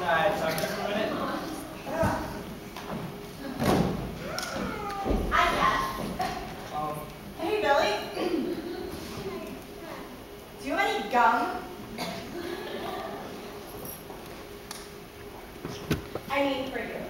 Talk to for a minute. Hi, hey, Billy. Do you have any gum? I need for you.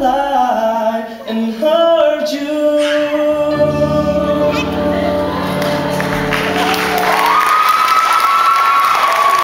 lie and hurt you.